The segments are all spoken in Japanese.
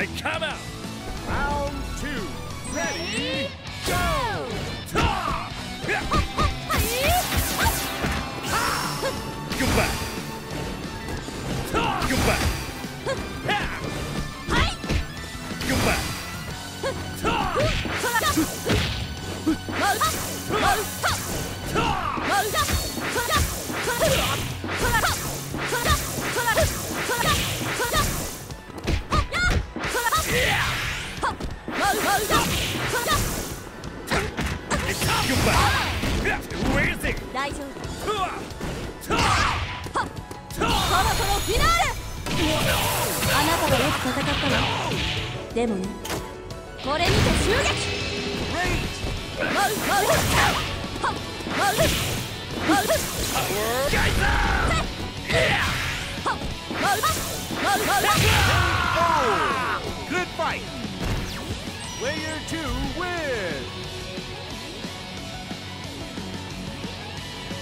and come out. Round two. Ready? Ready? あなたがよく戦ったわでもね。これにて襲撃マウマウハッマウマウガイザーハッマウマウマウマウ Good fight! Player 2 wins!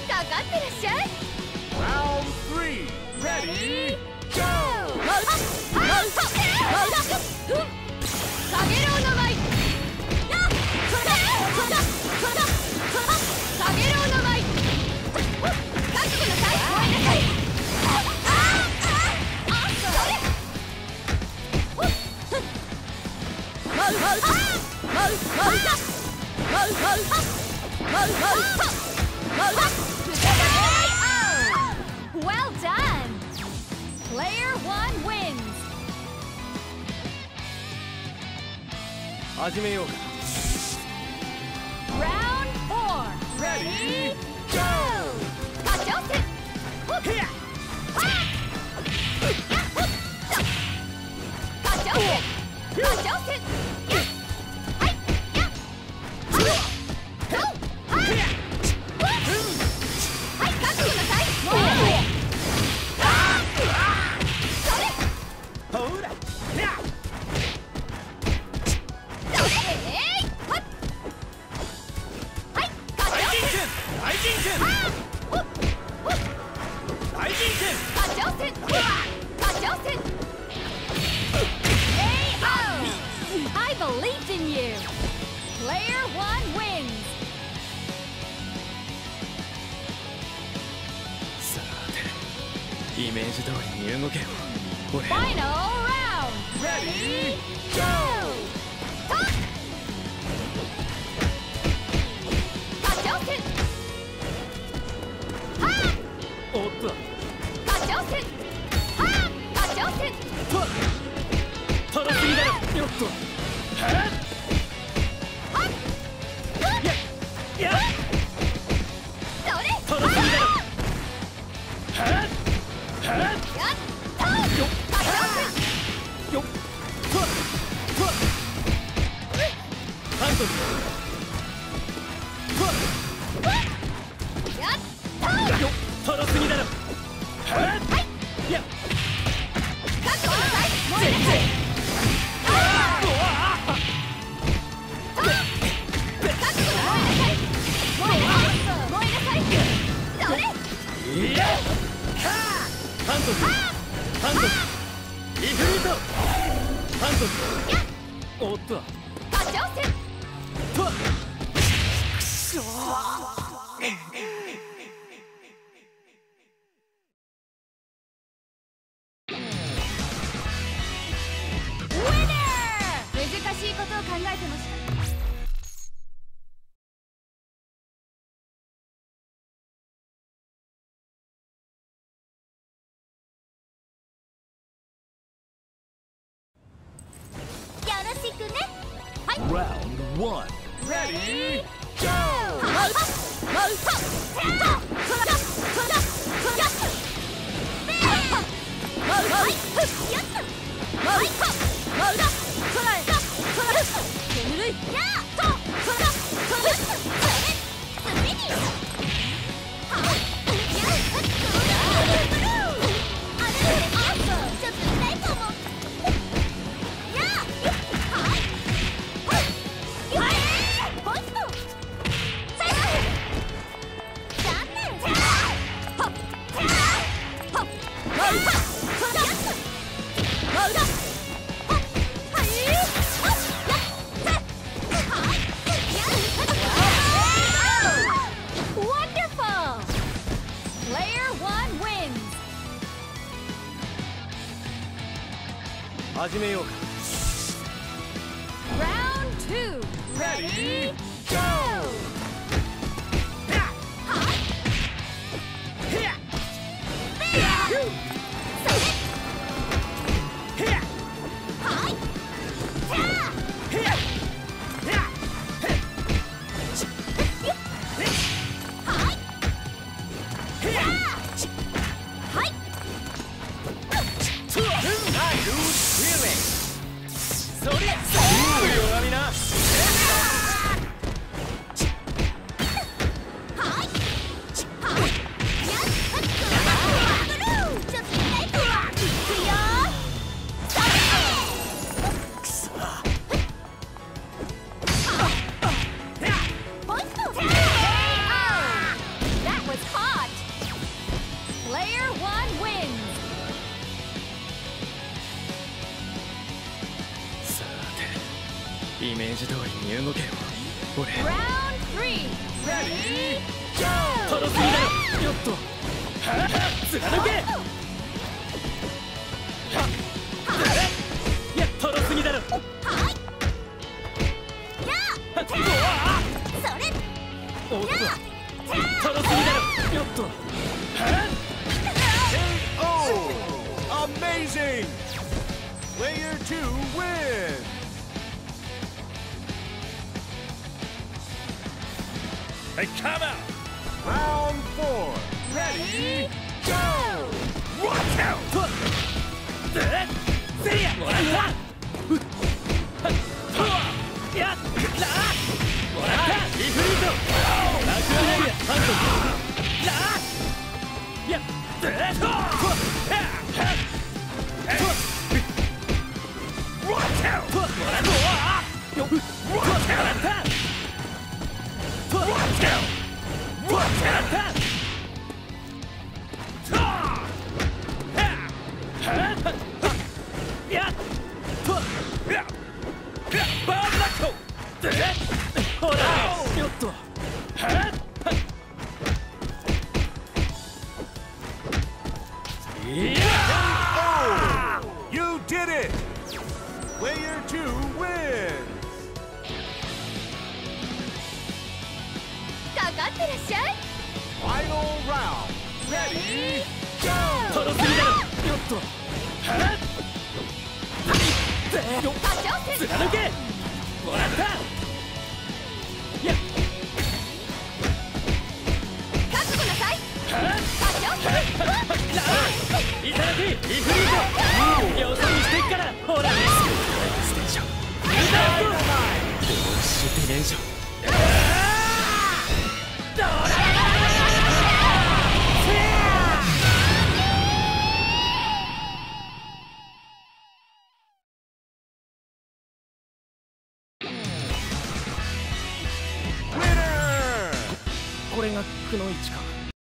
かかってらっしゃい。Round 3 Ready? 下げろの舞始めようか Round 4 Ready Go ッメー通りに動けよ。俺ファイナルラウンドレディーゴーいトロすぎだろおっとっ one, ready, go! 始めようか Round two! Ready, イメージ通りに動けよ俺。Round three! Ready, Go! トロすぎだろよっと。はは貫け。いやトロすぎだろ。はい。やはっそれ。おっと。やトロすぎだろ。よっと。はっ。KO Amazing! Player 2 wins Hey come out Round 4 Ready Go Watch out でせい did it! Player 2 wins! かかってらっしゃい。Final round! Ready Go. だろよっとはっっ課長。戦貫けもらったやっ覚悟なさいはっいただきリフリートほら。ステーションい。ただくボッシュディメンション